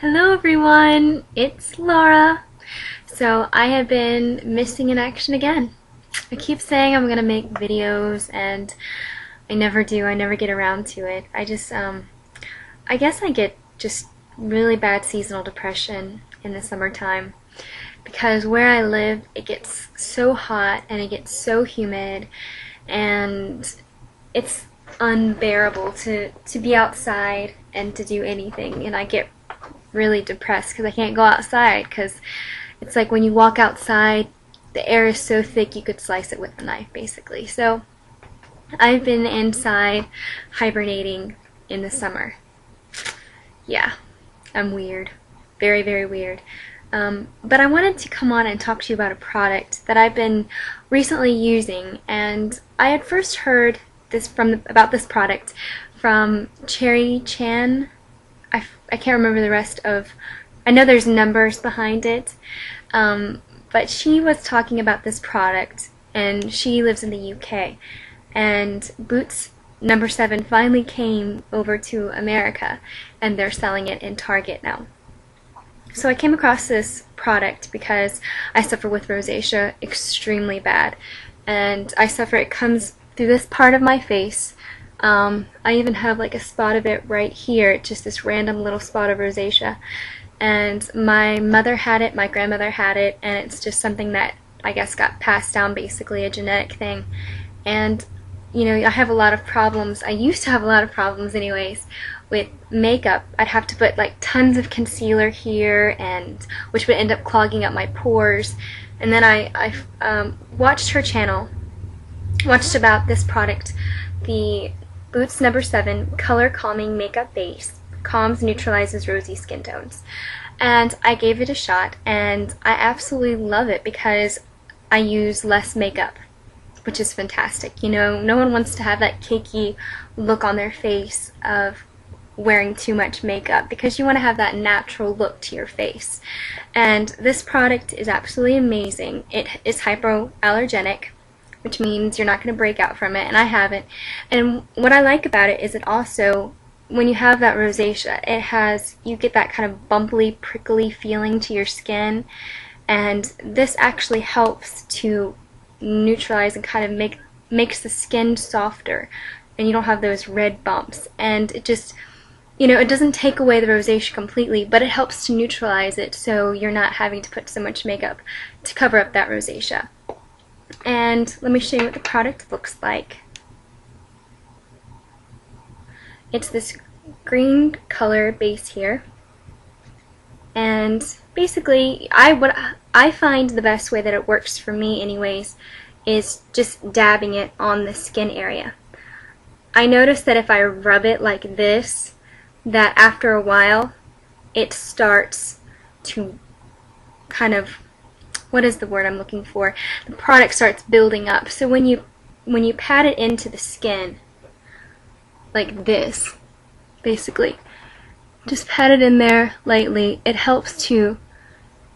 Hello everyone, it's Laura. So I have been missing in action again. I keep saying I'm gonna make videos and I never do, I never get around to it. I just, um, I guess I get just really bad seasonal depression in the summertime because where I live it gets so hot and it gets so humid and it's unbearable to, to be outside and to do anything and I get really depressed because I can't go outside because it's like when you walk outside the air is so thick you could slice it with a knife basically. So I've been inside hibernating in the summer. Yeah I'm weird. Very very weird. Um, but I wanted to come on and talk to you about a product that I've been recently using and I had first heard this from the, about this product from Cherry Chan I, I can't remember the rest of, I know there's numbers behind it, um, but she was talking about this product and she lives in the UK and Boots number 7 finally came over to America and they're selling it in Target now. So I came across this product because I suffer with rosacea extremely bad and I suffer, it comes through this part of my face um, I even have like a spot of it right here, just this random little spot of rosacea. And my mother had it, my grandmother had it, and it's just something that I guess got passed down, basically a genetic thing. And you know, I have a lot of problems. I used to have a lot of problems, anyways, with makeup. I'd have to put like tons of concealer here, and which would end up clogging up my pores. And then I, I um, watched her channel, watched about this product, the Boots number 7 Color Calming Makeup Base calms neutralizes rosy skin tones. And I gave it a shot and I absolutely love it because I use less makeup, which is fantastic. You know, no one wants to have that cakey look on their face of wearing too much makeup because you want to have that natural look to your face. And this product is absolutely amazing. It is hypoallergenic which means you're not going to break out from it, and I haven't. And what I like about it is it also, when you have that rosacea, it has, you get that kind of bumpy, prickly feeling to your skin, and this actually helps to neutralize and kind of make makes the skin softer, and you don't have those red bumps, and it just you know, it doesn't take away the rosacea completely, but it helps to neutralize it so you're not having to put so much makeup to cover up that rosacea and let me show you what the product looks like. It's this green color base here and basically I what I find the best way that it works for me anyways is just dabbing it on the skin area. I notice that if I rub it like this that after a while it starts to kind of what is the word I'm looking for? The product starts building up. So when you when you pat it into the skin, like this, basically, just pat it in there lightly. It helps to,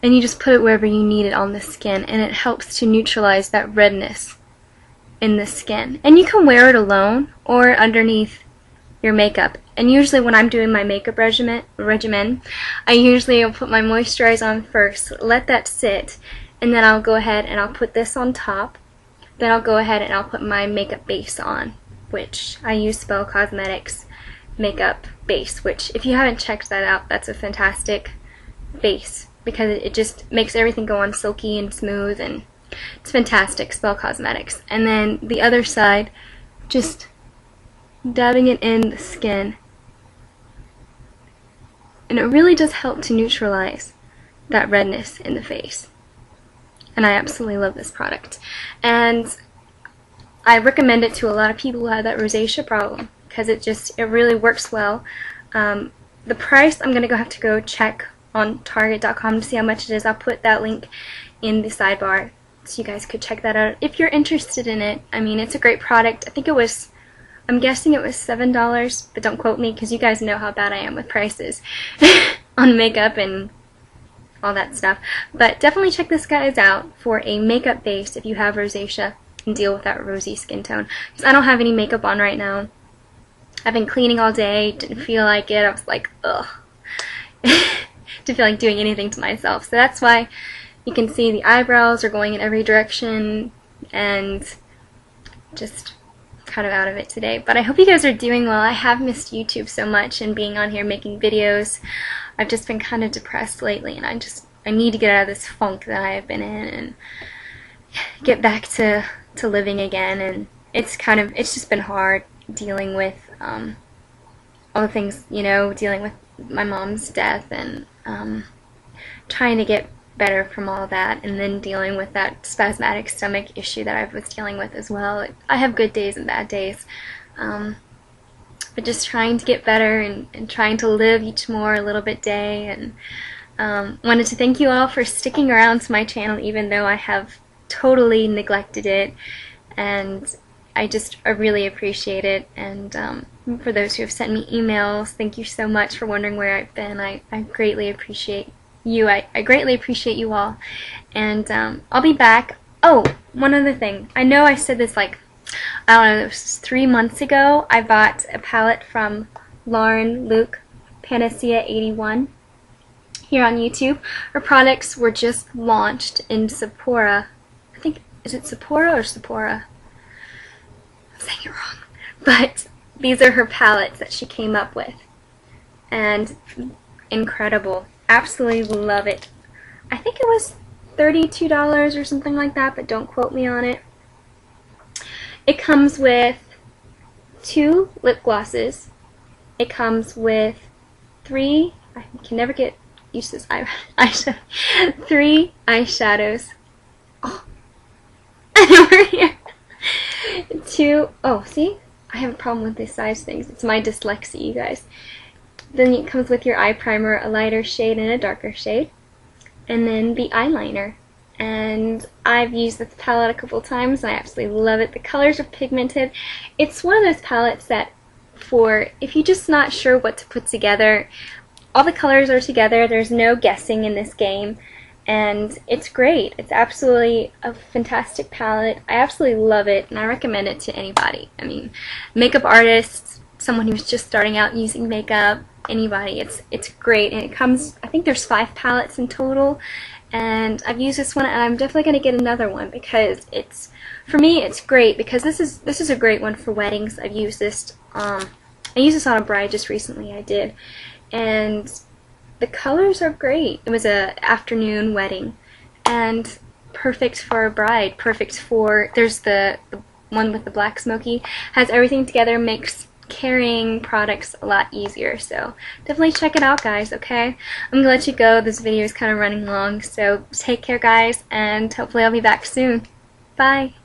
and you just put it wherever you need it on the skin, and it helps to neutralize that redness in the skin. And you can wear it alone or underneath your makeup. And usually when I'm doing my makeup regimen, regimen I usually will put my moisturizer on first, let that sit, and then I'll go ahead and I'll put this on top. Then I'll go ahead and I'll put my makeup base on which I use Spell Cosmetics makeup base which if you haven't checked that out that's a fantastic base because it just makes everything go on silky and smooth and it's fantastic Spell Cosmetics. And then the other side just dabbing it in the skin. And it really does help to neutralize that redness in the face and I absolutely love this product. And I recommend it to a lot of people who have that rosacea problem because it just it really works well. Um, the price I'm gonna go have to go check on Target.com to see how much it is. I'll put that link in the sidebar so you guys could check that out if you're interested in it. I mean, it's a great product. I think it was, I'm guessing it was $7, but don't quote me because you guys know how bad I am with prices on makeup and all that stuff. But definitely check this guys out for a makeup base if you have rosacea and deal with that rosy skin tone. Because I don't have any makeup on right now. I've been cleaning all day, didn't feel like it. I was like, ugh. to feel like doing anything to myself. So that's why you can see the eyebrows are going in every direction and just kind of out of it today. But I hope you guys are doing well. I have missed YouTube so much and being on here making videos. I've just been kind of depressed lately and I just I need to get out of this funk that I have been in and get back to to living again and it's kind of it's just been hard dealing with um, all the things you know dealing with my mom's death and um, trying to get better from all that and then dealing with that spasmodic stomach issue that I was dealing with as well. I have good days and bad days. Um, but just trying to get better and, and trying to live each more a little bit day. And um, wanted to thank you all for sticking around to my channel even though I have totally neglected it. And I just I really appreciate it. And um, for those who have sent me emails thank you so much for wondering where I've been. I, I greatly appreciate you. I, I greatly appreciate you all. And um, I'll be back. Oh one other thing. I know I said this like I don't know, it was three months ago, I bought a palette from Lauren Luke Panacea 81 here on YouTube. Her products were just launched in Sephora. I think, is it Sephora or Sephora? I'm saying it wrong. But these are her palettes that she came up with. And incredible. Absolutely love it. I think it was $32 or something like that, but don't quote me on it. It comes with two lip glosses. It comes with three, I can never get used to this eye, eyeshadow, three eyeshadows. Oh, and over here, two, oh, see? I have a problem with these size things. It's my dyslexia, you guys. Then it comes with your eye primer, a lighter shade and a darker shade. And then the eyeliner and I've used this palette a couple times and I absolutely love it. The colors are pigmented. It's one of those palettes that for if you're just not sure what to put together, all the colors are together. There's no guessing in this game and it's great. It's absolutely a fantastic palette. I absolutely love it and I recommend it to anybody. I mean, makeup artists, someone who's just starting out using makeup, anybody. It's it's great and it comes I think there's five palettes in total and I've used this one and I'm definitely going to get another one because it's for me it's great because this is this is a great one for weddings. I've used this um, I used this on a bride just recently I did. And the colors are great. It was a afternoon wedding and perfect for a bride perfect for there's the, the one with the black smoky has everything together makes carrying products a lot easier. So definitely check it out, guys, okay? I'm going to let you go. This video is kind of running long, so take care, guys, and hopefully I'll be back soon. Bye!